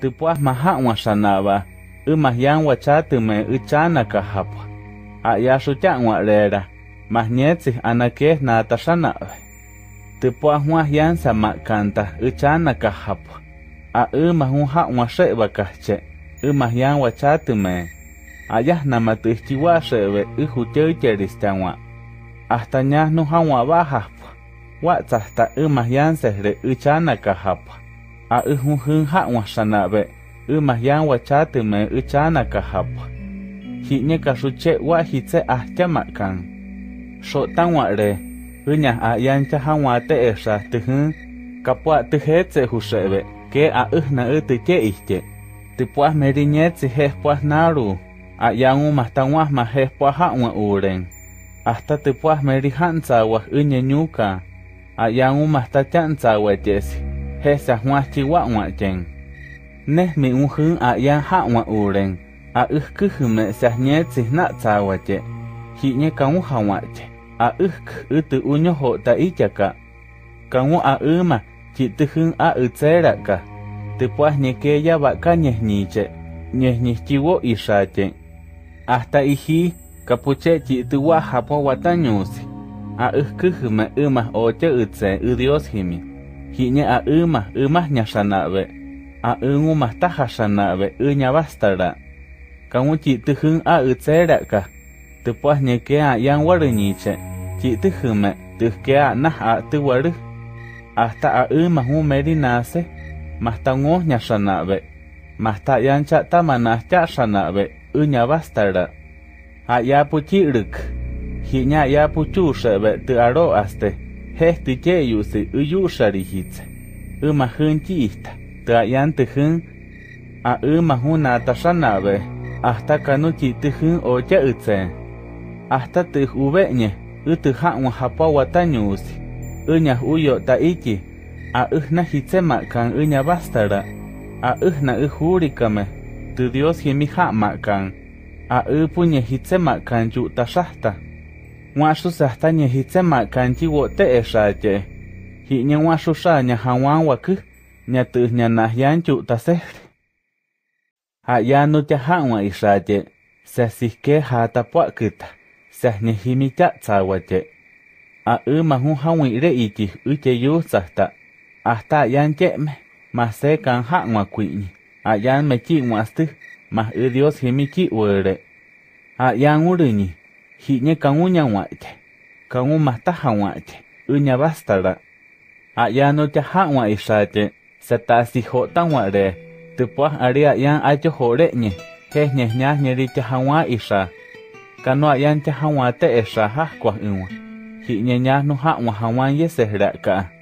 Tupuas maha shanaba. Umas yan wachatume uchana kahapwa. Ayashu changwa rera. Mas nyetsi anakes na tashanabe. Tupuas huas yan sama kanta uchana kahapwa. A hawa sheba kahche. Umas yan wachatume. Ayah nama tuhchiwa shebe uhuchecheris changwa. Hasta nyas no hawa baja watsahta umas yan sehre uchana kahapwa. a y hun hưng hạ ngoa sana bệ y mà yang wa cha từ mẹ y cha na ka hap. Hi nye ka su che wa hi che a cha ma kang so tang wa re y nya a yang cha ha wa te e sa từ hưng ka pa từ he che hu se bệ ke a y na y từ che i che từ pa me ri nye che he pa na ru a yang u ma tang wa ma he pa ha wa u ren hasta te puas meri hanza wa y nyuka a yang u ma ta chanza wa jesi hesa huan chihuahuan yen. Neh mi unjun a yan hawan uren, a ujkujume sahnyetsi natsawache, jinye kaun hawanche, a ujk utu unyo hota ichaka. Kaun a uma, chitujun a utseraka, tepuas nyekeya baka nyehniche, nyehnichiwo ishache. Hasta iji, kapuche chituwa hapo watanyusi, a ujkujume umas oche utse udios jimi. Hiñe a uma uma nyashanabe. A uma tahashanabe unya bastara. Kamu chituhun a utseraka. Tipuas ñekea yan waruñiche. Chituhume tuhkea nah a tuwaru. Hasta a uma humeri nase. Masta ngos nyashanabe. Masta yancha tamana chashanabe. Unya bastara. A ya puchiruk. Hiña ya puchushebe tu cheyusi uyusharihitse. Uma hunchista. Tu ayan tuhun. A uma huna tashanabe. Hasta kanuchi tuhun ocha utse. Hasta tuh ubeñe. Utu hawa hapa watanyusi. Unya uyo ta iki. A uhna hitsema kan unya bastara. A uhna uhurikame. Tu Dios himi hama kan. A upunye hitsema kan yu waxu sahtañe hitsema kanchiwo te exaye hiñe waxu xaña jawan wakü ñatë ñanajyanchu tasejre hayanu yajanwa ixaye sasijke jatapuaküta sajñejimi yatsawaye a'i mahun jawi're iyij iyeyuu sajta hasta ayan ye'me mase kan ja'nwa kui'ñi ayan mechi'nwastü maj y dios jimi chi'were ayan urüñi ji'ñe kan uñagua'ite kan umajtajagua'ite ɨñabastara a'yá notiahá'ua'ixáte sata'asijó'tagua're typuaj ari a'yán ayojo're'ñe jejñejñájñeri tiahagua'ixá kanu a'yán tiahaguate'exá jákuaj ɨnwa ji'ñeñájnu já'ua haguán yesejra' ka'a